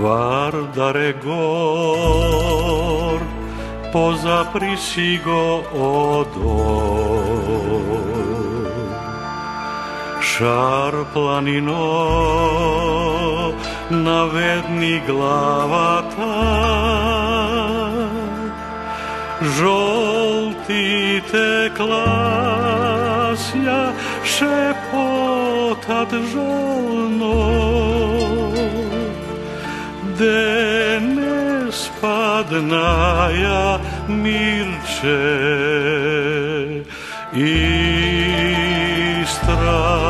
Vardare gor pozapri go odor. Šar planino na vedni glavata. Žolti te klasja šepotat žolno родная, мирче и страшо.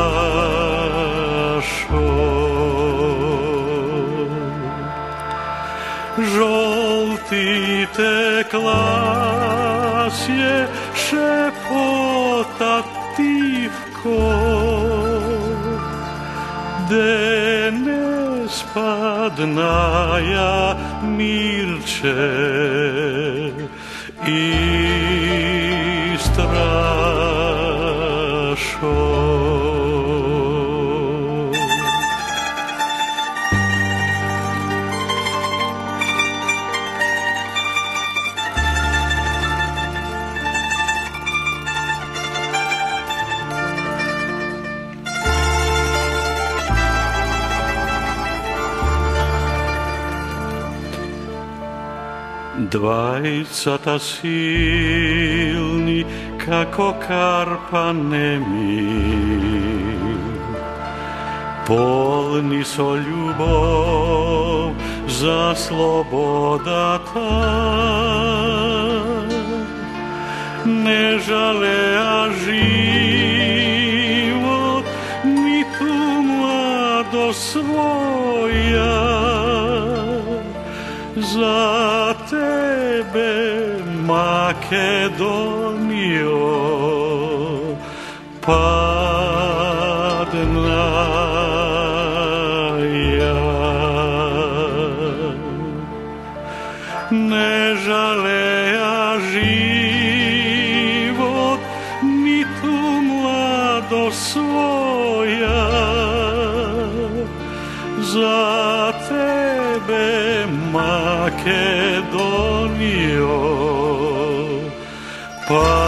Желтый теклас е шепота тивко, де spadnaja milcze i strach. Dvajcata silni kako karpa nemi Polni so ljubov za slobodata Ne žale a život ni tu mlado svoja za tebe Makedonio. Padna ja. Ne žale ja život ni tu mlado svoja. Za tebe Μακεδόνιο. Πα